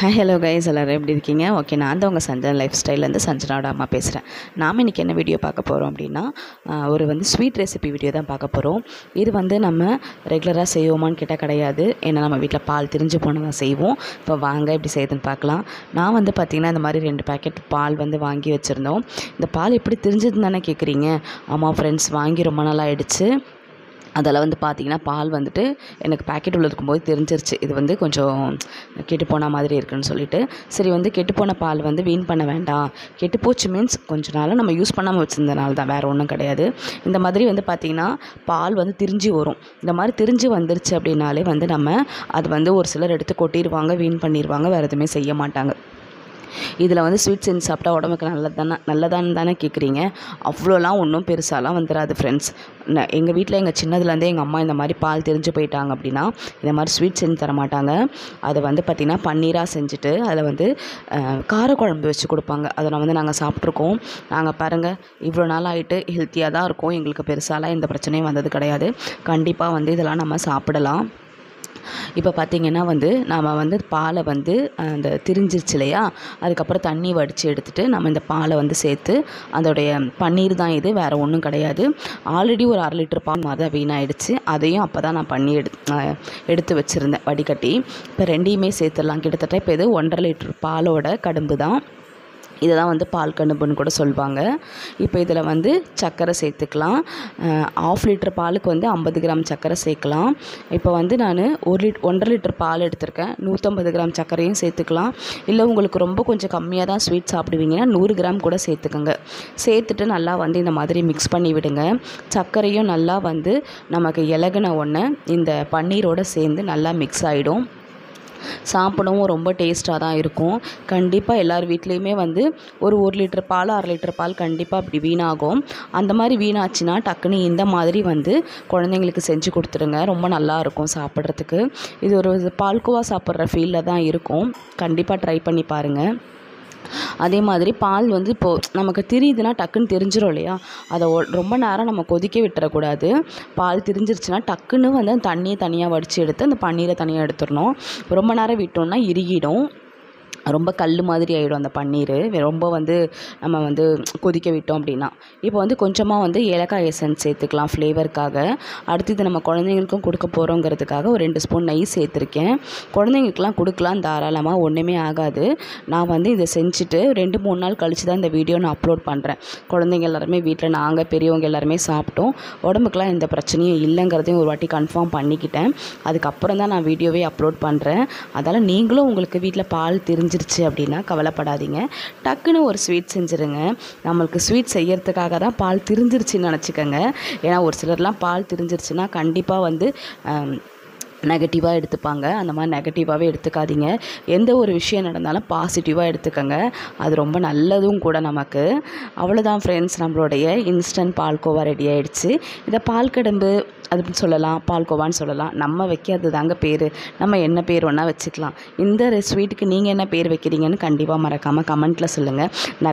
Hi hello guys எல்லோரும் எப்படி இருக்கீங்க? ஓகே நான் தான் உங்கள் சஞ்சன் லைஃப் ஸ்டைல்லேருந்து சஞ்சனாவோட அம்மா பேசுகிறேன் நாம் இன்றைக்கி என்ன வீடியோ பார்க்க போகிறோம் அப்படின்னா ஒரு வந்து ஸ்வீட் ரெசிபி வீடியோ தான் பார்க்க போகிறோம் இது வந்து நம்ம ரெகுலராக செய்வோமான்னு கேட்டால் கிடையாது. ஏன்னா நம்ம வீட்டில் பால் திரிஞ்சு போனதாக செய்வோம். இப்போ வாங்க எப்படி செய்யுதுன்னு பார்க்கலாம். நான் வந்து பார்த்திங்கன்னா இந்த மாதிரி ரெண்டு பேக்கெட் பால் வந்து வாங்கி வச்சுருந்தோம். இந்த பால் எப்படி திரிஞ்சதுன்னு தானே கேட்குறீங்க ஆமாம் ஃப்ரெண்ட்ஸ் வாங்கி ரொம்ப நாள் ஆகிடுச்சு அதில் வந்து பார்த்தீங்கன்னா பால் வந்துட்டு எனக்கு பேக்கெட் உள்ள இருக்கும்போது தெரிஞ்சிருச்சு. இது வந்து கொஞ்சம் கெட்டு போன மாதிரி இருக்குன்னு சொல்லிட்டு. சரி வந்து கெட்டுப்போன பால் வந்து வீண் பண்ண வேண்டாம். கெட்டுப்போச்சு மீன்ஸ் கொஞ்ச நாள் நம்ம யூஸ் பண்ணாமல் வச்சுருந்தனால தான் வேறு ஒன்றும் கிடையாது. இந்த மாதிரி வந்து பார்த்திங்கன்னா பால் வந்து திரிஞ்சு வரும். இந்த மாதிரி திரிஞ்சு வந்துருச்சு அப்படின்னாலே வந்து நம்ம அது வந்து ஒரு சிலர் எடுத்து கொட்டிடுவாங்க வீண் பண்ணிடுவாங்க வேறு எதுவுமே செய்ய மாட்டாங்க. இதில் வந்து ஸ்வீட் செஞ்சு சாப்பிட்டா உடம்புக்கு நல்லது தானே நல்லதான்னு தானே கேட்குறீங்க. அவ்வளோலாம் ஒன்றும் பெருசாலாம் வந்துடாது ஃப்ரெண்ட்ஸ் எங்கள் வீட்டில் எங்கள் சின்னதுலேருந்தே எங்கள் அம்மா இந்த மாதிரி பால் தெரிஞ்சு போயிட்டாங்க அப்படின்னா இந்த மாதிரி ஸ்வீட் செஞ்சு தர மாட்டாங்க. அதை வந்து பார்த்திங்கன்னா பன்னீராக செஞ்சுட்டு அதில் வந்து காரக்குழம்பு வச்சு கொடுப்பாங்க. அதை நான் வந்து நாங்கள் சாப்பிட்ருக்கோம். நாங்கள் பாருங்கள் இவ்வளோ நாள் ஆகிட்டு ஹெல்த்தியாக தான் இருக்கும். எங்களுக்கு பெருசாலாம் எந்த பிரச்சனையும் வந்தது கிடையாது. கண்டிப்பாக வந்து இதெல்லாம் நம்ம சாப்பிடலாம். இப்போ பார்த்திங்கன்னா வந்து நாம் வந்து பாலை வந்து அந்த திரிஞ்சிருச்சு இல்லையா? அதுக்கப்புறம் தண்ணி வடித்து எடுத்துகிட்டு நம்ம இந்த பாலை வந்து சேர்த்து அதோடைய பன்னீர் தான் இது வேறு ஒன்றும் கிடையாது. ஆல்ரெடி ஒரு அரை லிட்டர் பால் மாதிரி தான் வீணாயிடுச்சு. அதையும் அப்போ தான் நான் பண்ணி எடு எடுத்து வச்சுருந்தேன் வடிகட்டி. இப்போ ரெண்டையுமே சேர்த்துடலாம். கிட்டத்தட்ட இப்போ இது ஒன்றரை லிட்டர் பாலோட கடும்பு தான். இதை தான் வந்து பால் கணுப்புன்னு கூட சொல்லுவாங்க இப்போ இதில் வந்து சர்க்கரை சேர்த்துக்கலாம். ஆஃப் லிட்டர் பாலுக்கு வந்து ஐம்பது கிராம் சர்க்கரை சேர்க்கலாம். இப்போ வந்து நான் ஒரு லிட் ஒன்றரை லிட்டர் பால் எடுத்திருக்கேன். நூற்றம்பது கிராம் சர்க்கரையும் சேர்த்துக்கலாம். இல்லை உங்களுக்கு ரொம்ப கொஞ்சம் கம்மியாக தான் ஸ்வீட் சாப்பிடுவீங்கன்னா நூறு கிராம் கூட சேர்த்துக்கோங்க. சேர்த்துட்டு நல்லா வந்து இந்த மாதிரி மிக்ஸ் பண்ணி விடுங்க. சர்க்கரையும் நல்லா வந்து நமக்கு இலகுன ஒன்று இந்த பன்னீரோடு சேர்ந்து நல்லா மிக்ஸ் ஆகிடும் சாப்பிடவும் ரொம்ப டேஸ்ட்டாக தான் இருக்கும். கண்டிப்பாக எல்லார் வீட்லேயுமே வந்து ஒரு ஒரு லிட்டர் பால் அரை லிட்டர் பால் கண்டிப்பாக அப்படி வீணாகும். அந்த மாதிரி வீணாச்சுன்னா டக்குன்னு இந்த மாதிரி வந்து குழந்தைங்களுக்கு செஞ்சு கொடுத்துருங்க ரொம்ப நல்லா இருக்கும் சாப்பிட்றதுக்கு. இது ஒரு பால்கோவா சாப்பிட்ற ஃபீலில் தான் இருக்கும். கண்டிப்பாக ட்ரை பண்ணி பாருங்கள் அதே மாதிரி பால் வந்து இப்போது நமக்கு திரியுதுன்னா டக்குன்னு தெரிஞ்சிடும் இல்லையா? அதை ஒ- ரொம்ப நேரம் நம்ம கொதிக்க விட்டுறக்கூடாது. பால் திரிஞ்சிருச்சுன்னா டக்குன்னு வந்து அந்த தண்ணியை தனியாக வடித்து எடுத்து அந்த பன்னீரை தனியாக எடுத்துடணும். ரொம்ப நேரம் விட்டோம்னா இறுகிடும். ரொம்ப கல் மாதிரி ஆகிடும் அந்த பன்னீர். ரொம்ப வந்து நம்ம வந்து கொதிக்க விட்டோம் அப்படின்னா. இப்போ வந்து கொஞ்சமாக வந்து ஏலக்காய் எசன்ஸ் சேர்த்துக்கலாம் ஃப்ளேவருக்காக அடுத்து இது நம்ம குழந்தைங்களுக்கும் கொடுக்க போகிறோங்கிறதுக்காக ஒரு ரெண்டு ஸ்பூன் நெய் சேர்த்துருக்கேன். குழந்தைங்களுக்குலாம் கொடுக்கலாம் தாராளமாக ஒன்றுமே ஆகாது. நான் வந்து இதை செஞ்சுட்டு ரெண்டு மூணு நாள் கழித்து தான் இந்த வீடியோ நான் அப்லோட் பண்ணுறேன் குழந்தைங்க எல்லாருமே வீட்டில் நாங்கள் பெரியவங்க எல்லாருமே சாப்பிட்டோம். உடம்புக்குலாம் எந்த பிரச்சனையும் இல்லைங்கிறதையும் ஒரு வாட்டி கன்ஃபார்ம் பண்ணிக்கிட்டேன். அதுக்கப்புறம் தான் நான் வீடியோவே அப்லோட் பண்ணுறேன் அதால் நீங்களும் உங்களுக்கு வீட்டில் பால் தெரிஞ்சிருச்சு அப்படின்னா கவலைப்படாதீங்க. டக்குன்னு ஒரு ஸ்வீட் செஞ்சுருங்க. நம்மளுக்கு ஸ்வீட் செய்யறதுக்காக தான் பால் திரிஞ்சிருச்சுன்னு நினச்சிக்கோங்க. ஏன்னா ஒரு சிலர்லாம் பால் திரிஞ்சிருச்சுன்னா கண்டிப்பாக வந்து நெகட்டிவாக எடுத்துப்பாங்க. அந்த மாதிரி நெகட்டிவாகவே எடுத்துக்காதீங்க. எந்த ஒரு விஷயம் நடந்தாலும் பாசிட்டிவாக எடுத்துக்கோங்க. அது ரொம்ப நல்லதும் கூட நமக்கு. அவ்வளோதான் ஃப்ரெண்ட்ஸ் நம்மளுடைய இன்ஸ்டன்ட் பால்கோவா ரெடி ஆகிடுச்சு இதை பால் கடம்பு அதுன்னு சொல்லலாம் பால்கோவான்னு சொல்லலாம். நம்ம வைக்கிறது தாங்க பேர். நம்ம என்ன பேர் வேணால் வச்சுக்கலாம். இந்த ஸ்வீட்டுக்கு நீங்கள் என்ன பேர் வைக்கிறீங்கன்னு கண்டிப்பாக மறக்காமல் கமெண்ட்டில் சொல்லுங்கள்